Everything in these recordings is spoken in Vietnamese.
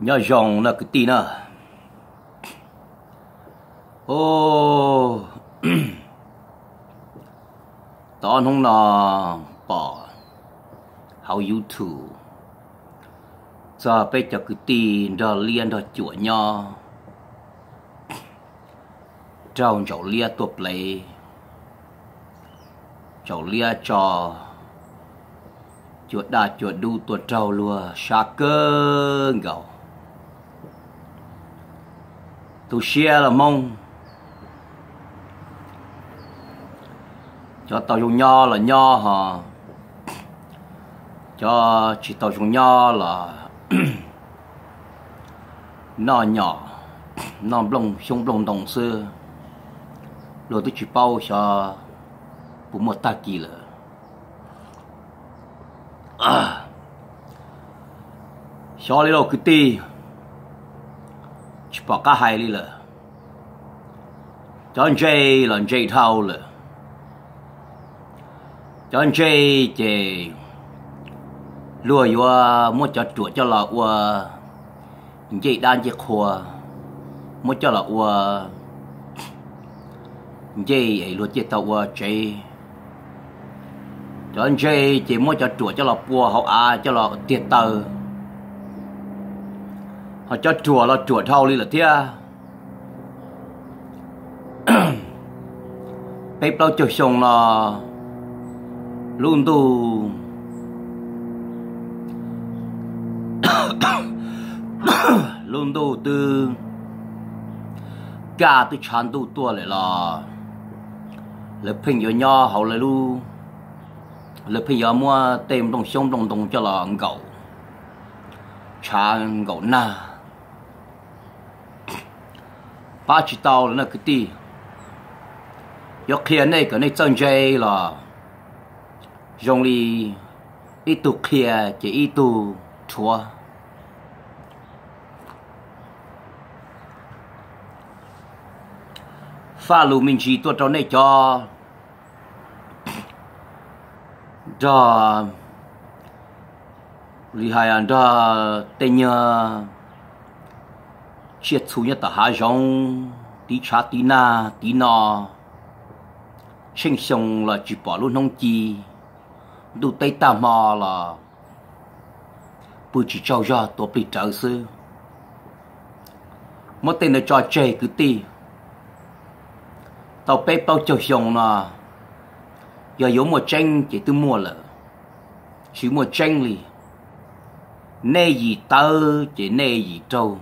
nhớ dòng là cái tí à, ô. Tao không là bỏ how youtube giờ bây giờ cái tí đó liên đó chuột nhau trâu cháu lia tục lấy. Cháu lia cho. Chuột đa chuột đu tuột trâu lùa. Xa cơ gầu to share là mong cho tàu dùng nho là nho hả? Cho chỉ tàu dùng nho là nó nhỏ nó blong, xung blong đồng xưa. Rồi tôi chỉ bao cho bố một ta kỳ là à. Cho lấy đầu cái tì bỏ cả hai đi là cho anh Jay là Jay thâu là cho anh Jay lùa vô mua cho chuột cho lọ ua Jay đan chiếc khoa mua cho lọ ua Jay ấy luôn chiếc tàu ua Jay. Cho anh Jay chỉ mua cho chuột cho lọ bùa học à cho lọ tiệt tờ họ cho chùa là chùa thâu đi là thia. Bếp đâu chờ xong là luôn tu luôn tu từ cả từ chán tu tua lại là lấy phình yo nho hậu lại lu. Lấy phình yo mua tem đồng sông đồng đồng cho là gậu chán gạo na ba chỉ tao là cái gì yo kia này cái này chân dây là dùng đi ít tu kia chỉ ít tu chua pha lù mình chỉ tôi trong này cho cho li hai à, anh đó tên nhờ chia chú nhất ta hà giống tí cha tí na, tí nọ sinh sống là chỉ bỏ luôn không chi đủ tay ta mò là bù chỉ cho ra tổ bị trở sư. Một tên là cho chơi cứ ti. Tàu bé bao cho sống là giờ yếu một tranh chỉ tư mua là chỉ một tranh li nê gì tơ chỉ nê gì trâu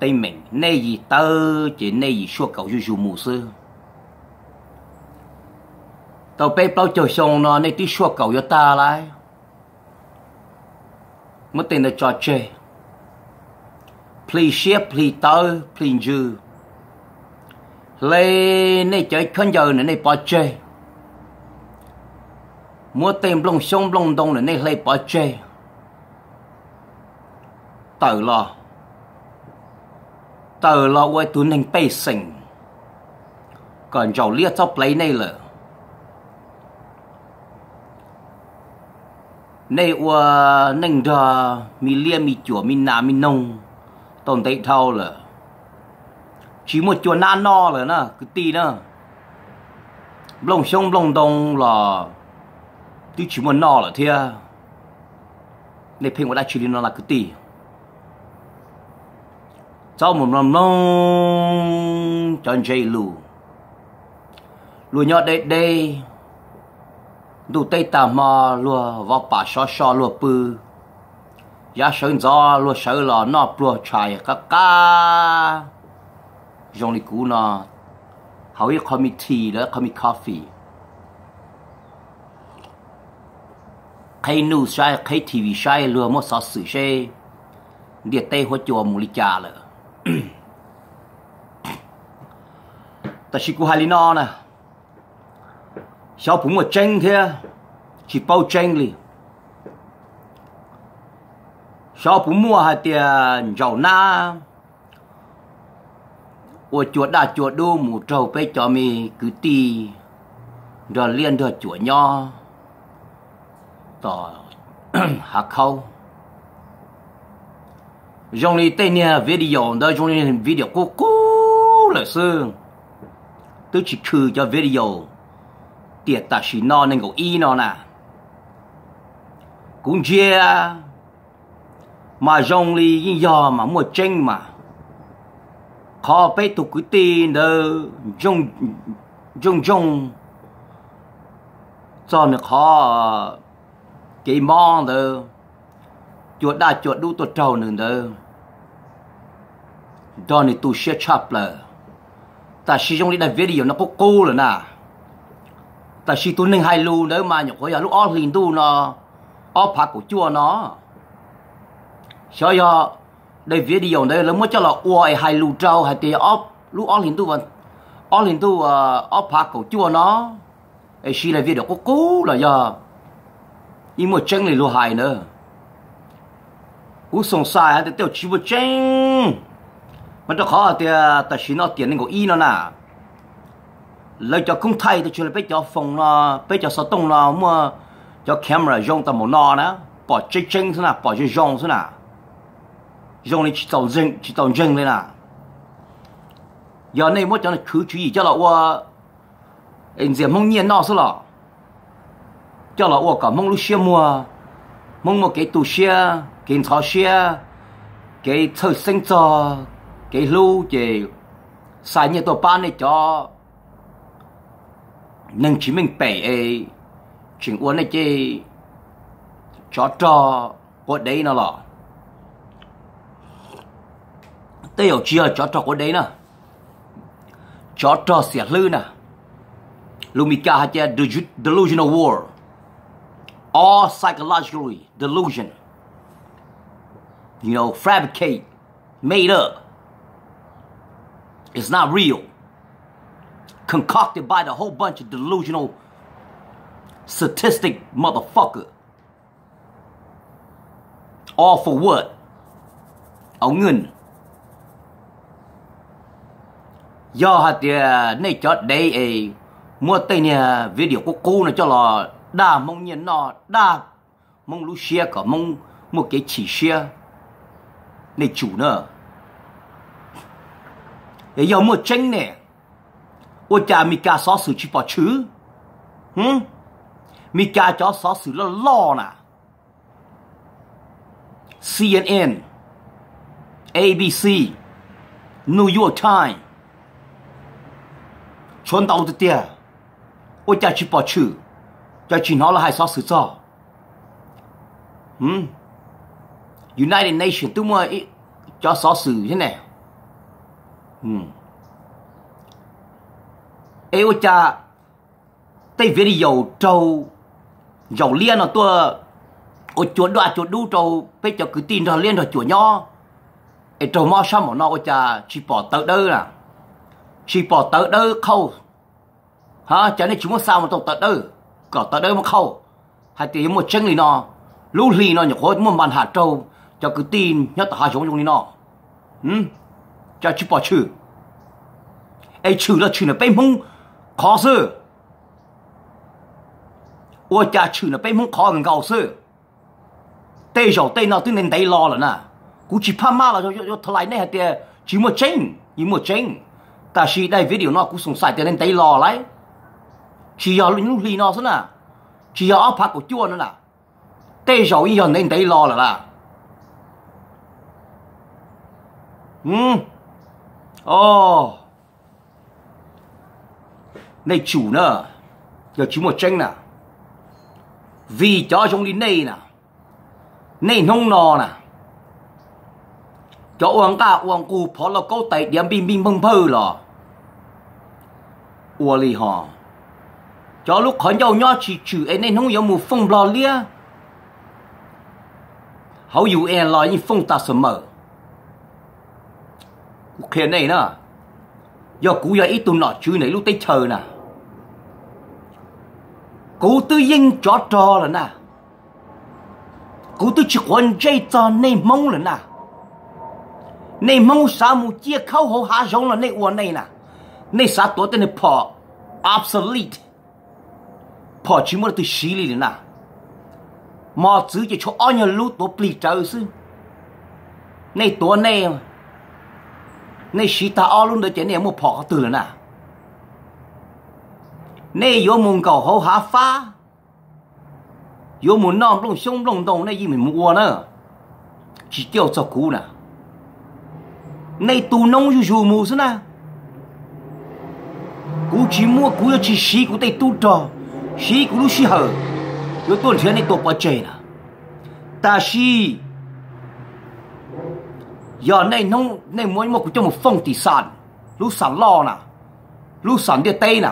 tây mình nay gì tơ chỉ nay gì xua cầu cho dù mù sư. Tàu bé bao cho xong nó, nay tí xua cầu cho ta lại. Mất tiền là cho chơi. Please share please tơ please dư lê, nay chơi khăn giờ nè nay bỏ chơi. Mua tiền lông sông lông đông nè nay lê bỏ chơi. Tự lo tờ lo quay tụi nên bê sinh còn giàu liệt cho lấy này là này qua nên ra mi lia mi chùa mi nà mi nông. Tồn tại thâu là chỉ một chùa na no là nè cứ tì nè lông sông lông đông là tí chỉ một no là thia. Này phim của đại chỉ nó là cứ tì cho một năm nông cho anh dây lù lù nhọt đây đây đủ tây tà mò lùa vào bà xó xó lùa bư giá sơn gió lùa sợ lò nọ lùa chạy cá cá dùng đi cú nọ hầu như có mi tea đó có mi coffee khai nu sai khai tv sai lùa một số sự sai địa tây hoa chùa mù li trà lợ ta chỉ có hai lý nè. Sao cũng mà tranh thế chỉ bao tranh đi sao cũng mua hai tiền giàu na ủa chuột đã chuột đu mù trâu bê cho mì cứ tì rồi liên rồi chuột nho. Tỏ hạt khâu dùng đi tên nhà video, đó dùng đi video cũ cũ là sư tôi chỉ khử cho video. Tiệt ta chỉ nó nên có y nó nè cũng chia à. mà dùng đi những giờ mà mua tranh mà. Khó bé tụ cái tên đó dùng dùng dùng cho nó khó cái mong đó chuột đã chuột đủ tôi trâu nữa đó đó này tu share chap là ta sử trong đi đại video nó có cô rồi nè ta sử tu nên hai lu nữa mà nhục hồi à, lúc ở liền tu nó. Ở phạt của chùa nó. Cho yo đây video đây là mới cho là uai hai lu trâu, hai tiền ở lúc ở liền tu vẫn ở liền tu ờ, ở phạt của chùa nó. Ấy chỉ là video có cô là do. Nhưng mà chân này lu hai nữa cú sống sai thì tiêu chỉ một chân mà nó khó thì ta chỉ nó tiền nên có ý nó nè lấy cho công thay thì chỉ là bây giờ phòng nó bây giờ sao tung nó mà cho camera dùng tầm một nó nè bỏ chơi chân thế nào bỏ chơi dùng thế nào dùng này chỉ tàu dừng chỉ tàu dừng lên nè giờ này mới cho nó cứ chú ý cho là wa anh diệm mong nhiên nó số là cho là wa cả mong lúc xưa mua mong một cái tủ xưa cái thọ xưa cái thời sinh cho cái lưu về sai như tổ ba này cho nên chỉ mình bể ấy chuyện uống này chứ cho cho có đấy nó là đây hiểu chưa? cho cho có đấy nè. Cho cho xẻ lư nè. Lumika had delusional war. All psychologically delusion you know fabricate made up. It's not real. Concocted by the whole bunch of delusional, statistic motherfucker. All for what? Ông. Do hạt này cho đây video của cô này đa mong nhiên nó đa mong lúc share cả mong một cái chỉ share 你主呢？也有没真呢？我家咪家啥事去把吃？嗯，咪家叫啥事了老呢？CNN、ABC、New York Times，全到这点，我家去把吃， cho chỉ nó là hai sáu sự cho hmm. United Nations tôi mua cho sáu sự thế này. Hmm. eo cha tây về dầu trâu dầu liên là tôi ô chuột đoạt chuột đu trâu bây giờ cứ tin rồi liên rồi chuột nhỏ, ê trâu mò sao mà nó ô cha chỉ bỏ tớ đơ à chỉ bỏ tớ đơ khâu. Hả? Cho nên chúng nó sao mà tao tớ đơ có tới đây mà khâu hai tiếng một chân lì nó lũ lì nó nhục khối một bàn hạt trâu. Cho cứ tin, nhớ ta giống đi nó ừ? Cho chứ bỏ chữ. Ấy chữ là chữ là bên mông. Khó sư. Ôi cha, chữ là bên mông khó gần cầu sư. Tê rồi tê nào tôi nên tây lo là nè cú chỉ pha ma là cho cho thay này hạt tiền chỉ một chân chỉ một chân ta chỉ đây video nó cũng sống sai tiền nên tây lo lại chỉ có lúc lì nó thế nè chỉ có áp phát của chua nữa nè tây rồi giờ nên tê lo rồi là Ừ. Ồ. Này chủ nữa. Giờ chú một tranh nè Vì cho chúng đi này nè Này nông nò nè Cho uống cả uống cù phó là câu tay điểm bim bim bông phơ lò. uống lì hò. Cho lúc khó nhau nhau chỉ chữ ấy nên không có một phong lò lia. hầu dù em lo như phong ta sớm mở khi này nè, do cú giờ ít tuần nọ chữ này lúc tới chờ nè. Cú tư yên cho trò là nè. Cú tư chỉ quan dây cho nên mong là nè. Nên mong sao một chia khâu hồ hạ giống là nên uốn này nè. Nên sao tổ tên này bỏ obsolete bỏ chỉ muốn từ xí lì nè mà chứ chỉ cho anh lú lút tổ plì trời sư này tua nay này xí ta ao luôn đó chuyện này một phỏ từ là nào nay vô mùng cầu hậu hạ phá vô mùng non lông sông lông đồng nay gì mình mua nữa chỉ tiêu cho cú nè này tù nông dù dù mù thế nào cú chỉ mua cú chỉ xí cú tay tu trò xí cú lúc xí hở yo tuần thế này tổ bỏ chơi nè ta xí giờ này nông này mỗi một cái một phong tỷ sản lúc sản lo nè lúc sản địa tây nè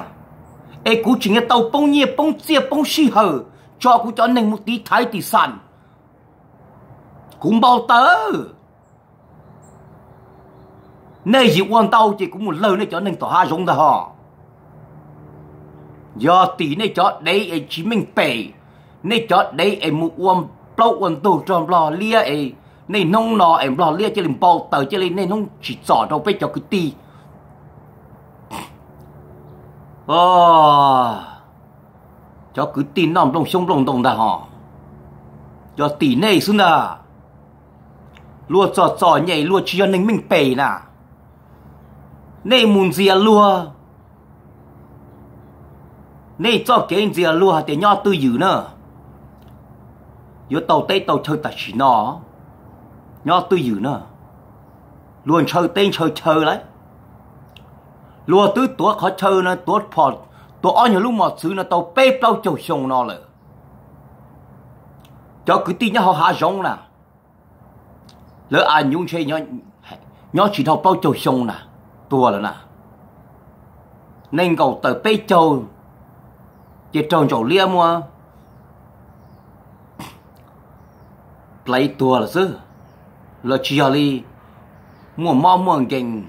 ê cú chỉ nghe tàu bông nhẹ bông chia bông xí hờ, cho cú cho nên một tí thái tỷ sản cũng bao tớ. Nơi gì quan tàu chỉ cũng một lời này cho nên tỏ hai giống đó họ do tí này cho đấy ấy, chỉ mình bể này cho đấy ấy một uom bao uom tàu tròn lò lia ấy. Này nông nọ em lò lia cho lên bao tờ cho lên, này nông chỉ sọ đâu phải cho cái tí. Ờ. Cho cứ tin nằm trong sông lồng đồng đã họ cho tí này xưng à lúa sọ sọ nhảy, lúa chỉ cho nên mình bể nà. Này muốn gì à, lúa? Này cho cái gì luôn hả để nhau tư dữ nữa yo, tàu tây tàu chơi ta chỉ nó. Nhau tư dữ nữa luôn chơi tên chơi chơi đấy luôn tứ tuổi khó chơi nó tuổi phò tuổi ở nhiều lúc mà xứ nó tàu bê tàu chầu sông nó rồi cho cứ tin nhau hạ giống nè lỡ ai nhung chơi nhau nhau chỉ thâu bao chầu sông nè tua rồi nè nên cầu tới bê châu chỉ tròn chỗ lia mua. Lấy tua là sư là chia li mua mò mua kinh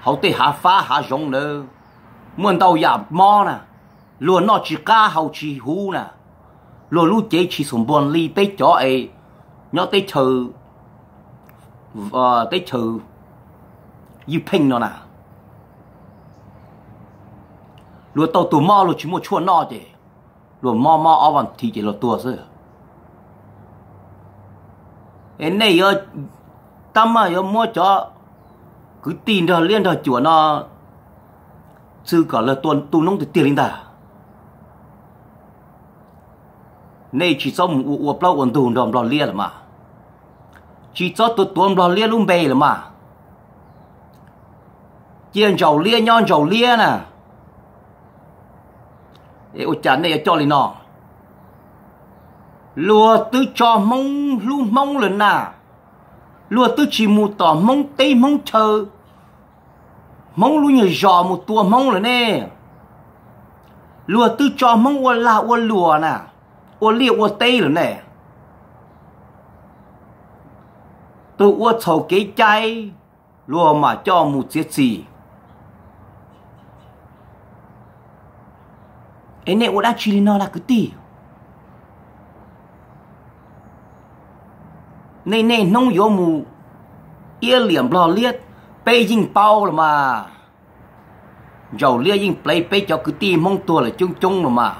hậu tê hạ phá hạ giống nữa muốn đâu giả mò nè luôn nó chỉ cá hậu chỉ hú nè luôn lúc chế chỉ sùng buồn li tê chó ấy nhớ tê chờ và tê trừ yêu ping nó nào lúa tàu tù mò lúa chỉ một chua nọ chứ. Lúa mò mò ở vòng thì chỉ lúa tua thôi em này yo tâm mà yo mua cho cứ tin rồi, liên rồi chùa nó sư cả là tuần tu nông thì tiền linh ta. Này chỉ cho một uổng bao uổng tu rồi rồi liên mà. Chỉ cho tụi tuồng lo lia luôn bề là mà. Chiên chầu lia, nhon chầu lia nè để ô chán này, cho lên nọ. Lùa tứ cho mông lu mông lần nà. Lùa tứ chỉ mù tỏ mông tây, mông chờ mông lu nhờ giò một tua mông rồi nè. Lùa tứ cho mông ô la ô lùa nà. Ô lia ô tây rồi nè. Tôi ô thầu cái chay, lùa mà cho một chiếc gì ấy nè ua đã chỉ nó là cái gì nè nè, nông yếu mù. Yên liềm lo liết bê dinh bao là mà. Dầu lia dinh play bây cho cái ti mong tua là chung chung là mà.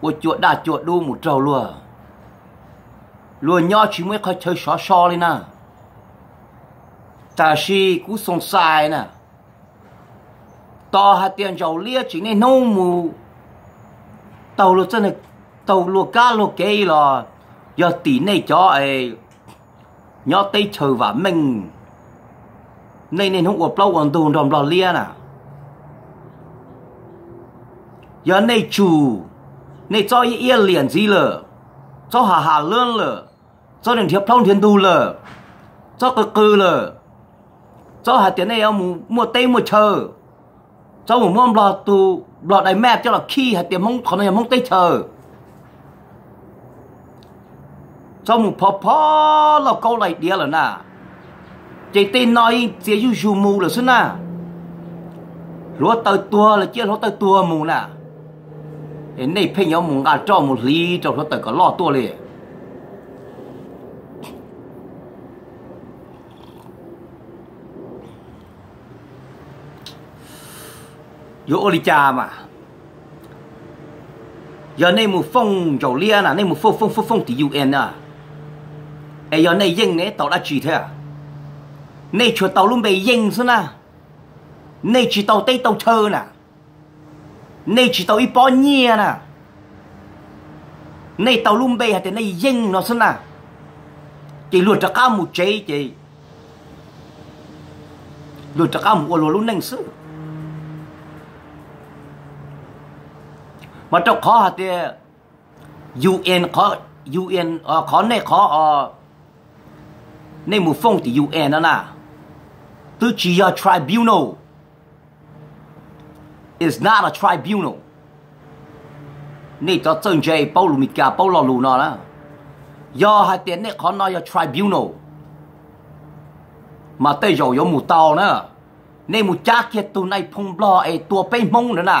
Ua chuột đã chuột đu một trâu luôn lùa nhỏ chỉ mới khơi chơi xóa xó lên nè ta si cú song sai nè to hạt tiền dầu lia chỉ nên nông mù tàu lo chân tàu lo cá lo kê lo giờ tỷ này cho ấy nhớ tây chờ và mình. Nên nên không có lâu còn tù đòn lò lia nè giờ này chủ này cho yên liền gì lờ, cho hà hà lươn lờ, cho nên thiệp thông thiên tu lờ, cho cơ cơ lờ, cho hà tiền này ông mua tây mua chờ cho một mông lọ tu lọ đại mẹ cho là khi hạt tiền mong còn này mong tây chờ cho một phò phò là câu này đĩa là nà. Chỉ tên nói chỉ dù dù mù là xin nà. Lúa tơ tua là chia lúa tơ tua mù nà. Hiện này phải nhau mù ngà cho một lý cho lúa tơ có lọ tua liền. Yo oli cha mà. Giờ này một phong dầu lia nè, này một phong phong phong phong thì UN à. Ai giờ này dân này tàu đã chỉ thế à? Này chuột tàu luôn bị dân xưa na à? này chỉ tàu tây tàu thơ nè. Này chỉ tàu ít bao nhiêu nè. Này tàu luôn bị hạt này dân nó xưa na à? chỉ luôn cho cá một chế chỉ luôn cho cá một lô luôn nâng มันต้องขอเตียยูเอ็นขอยูเอ็นขอในขอในหมู่ฟงที่ยูเอ็นนะนะตุจียา tribunal is not a tribunal นี่ต่อเจ้าใจเปาลูมิกาปาลอลูนอนะยอหาเตียเนี่ยขอนอยา tribunal มาเตยโยยมู่เตานะในหมู่จาเกเกตุในพงบลอไอตัวเป็นมงนะนะ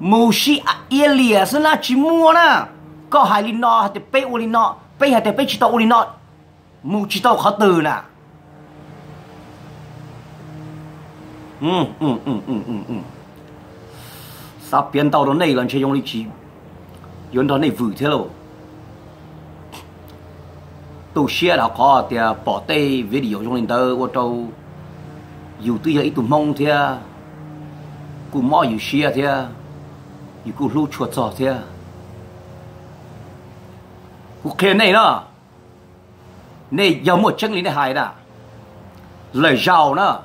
Mù shi sĩ Elia sơn la chỉ mua na Có hai linh nọ, hay pe u linh nọ, bê hay pe chỉ tàu u linh nọ. Mù chỉ tàu khó từ nè. Ừ, ừ, ừ, ừ, ừ, ừ. Sao biến tàu đó này lần chơi dùng lý trí. Yon đó này vử thế rồi tôi share đó có thì bỏ tay video trong lên tờ của tôi dù tôi giờ ít tụi mong thế cũng mò dù share thế thì cũng cũng khen này đó này một chân này hài đó đó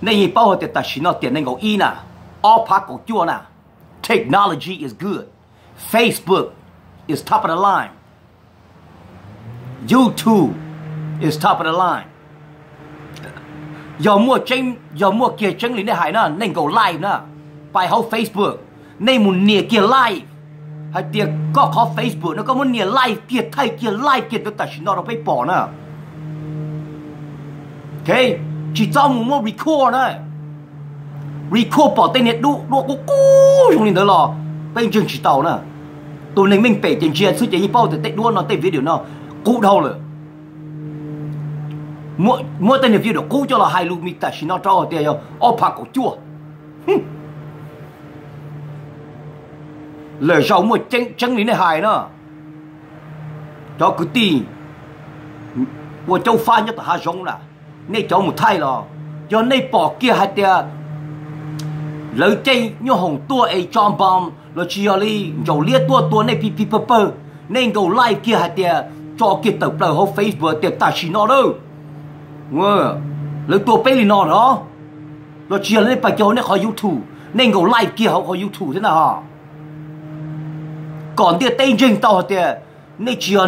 này của technology is good. Facebook is top of the line. YouTube is top of the line. Giờ mua tranh, giờ mua kia tranh lý này hải nè, nên go live nè. Bài hậu Facebook, ในมุนเนียเกียไลฟ์ฮะเตียก็ขอเฟซบุ๊กแล้วก็มุนเนียไลฟ์เกียไทยเกียไลฟ์เกียตัวตัดชินเราไปปอนะโอเคจีเจ้ามึงว่ารีคอร์ดนะรีคอร์ดปอเต้นเน็ตดูดูกูกูชงนี้เถอะหรอเป็นจึงจีเต้านะตัวหนึ่งไม่เป็ดจริงเชียร์ซื้อใจยี่ป้าแต่เตะด้วนนอนเตะวิดีโอเนอะกูเท่าเลยมัวมัวแต่เนี่วิดีโอกูจะละไฮลูกมิตาชินอรอเตียวเอาผักกูจั่ว lời sau một chân chân lý này hài nữa. Cho cứ tin. Của châu pha nhất là hai giống là. Nên cháu một thay là cho nên bỏ kia hai tia. Lời chơi như hồng tua ấy cho bom. Rồi chỉ ở đi dầu liệt tua tua này pi pi, pơ nên cầu live kia hai tia. Cho kia tập lời hô Facebook tiệp ta chỉ nó đâu. Ngờ, lời tua pe nó đó. Rồi chỉ ở đây bài cho này khỏi YouTube. Nên cầu live kia họ khỏi YouTube thế nào hả? Còn tiệp tên trình tàu tiệp nên chỉ là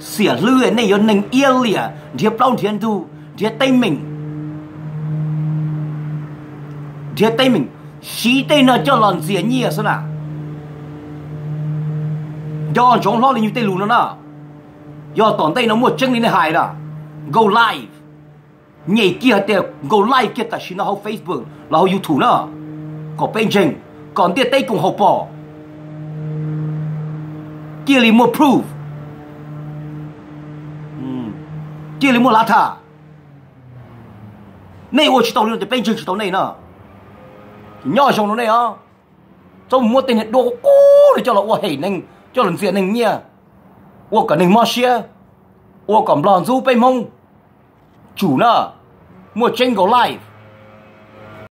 xỉa lư này là nâng yêu lìa thiệp à. lâu thiên thu. Thiệp tên mình. Thiệp tên mình. Xí tên nó cho lần xỉa nhia à sao nào? Do chúng lo lên như tên lù nó nào do tòn tay nó mua chân lên hài đó go live. Nhảy kia thì go live kia ta xin nó hậu Facebook, là hậu YouTube nữa có bên trên còn tiền tay cùng hậu bỏ kia li mua proof kia li mua lá thả này ô chỉ tàu luôn thì bên chừng chỉ tàu này nè nhỏ chồng nó này á cho mua tiền hết đồ cũ để cho là ô hình nành cho lần diện nành nha ô cả nành mua xe ô cả lòn du bên mông chủ nè mua trên go live.